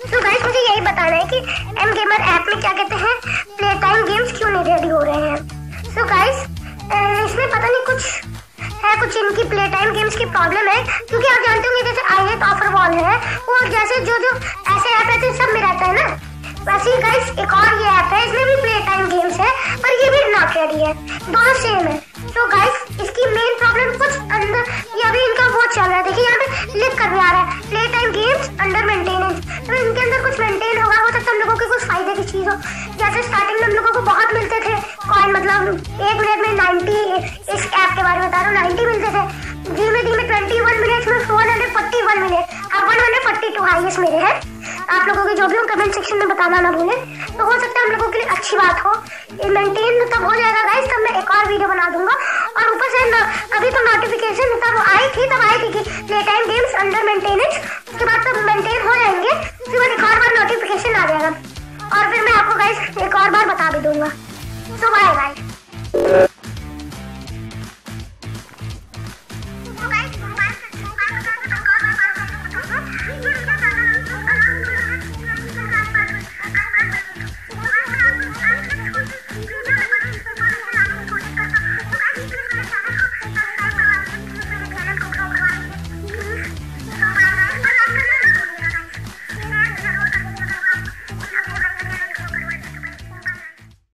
तो गाइस मुझे यही बताना है कि एम गेमर ऐप में क्या कहते हैं? प्ले टाइम गेम्स क्यों नहीं रेडी हो रहे हैं? सो गाइस इसमें पता नहीं कुछ है, कुछ इनकी प्ले टाइम गेम्स की प्रॉब्लम है, क्योंकि आप जानते होंगे, जैसे आई एट ऑफ़र वॉल है, वो जैसे जो जो ऐसे ऐप रहते हैं सब में रहता है ना, वैसे ही गाइस एक और ये ऐप है, इसमें भी प्ले टाइम गेम्स है, पर ये भी नॉट रेडी है, दोनों सेम है। तो गाइस इसकी मेन प्रॉब्लम कुछ अंदर, ये अभी इनका वो चल रहा है, देखिए यहाँ पे लिख कर भी आ रहा है प्ले मेंटेन होगा सकता है हम लोगों के कुछ फ़ायदे की चीज़ हो। जैसे स्टार्टिंग में हम लोगों को बहुत मिलते थे। कॉइन मतलब एक मिनट में नाइनटी इस ऐप के बारे में बता रहा हूँ नाइनटी मिलते थे। धीमे धीमे ट्वेंटी वन मिनट में four hundred forty one minute अब one hundred forty two highest मेरे हैं। आप लोगों के जो भी हो कमेंट सेक्शन में बताना ना भूलें। तो हो सकता है हम लोगों के लिए अच्छी बात हो। मेंटेन तब हो जाएगा गाइस तब मैं एक और वीडियो बना दूँगा। और अभी तो नोटिफिकेशन तब आई थी, तब आई थी कि play time games under maintenance उसके बाद तब मेंटेन हो जाएँगे, उसके बाद एक और बार नोटिफिकेशन आ जाएगा। और फिर मैं आपको गाइस एक और बार बता भी दूँगा। तो बाय बाय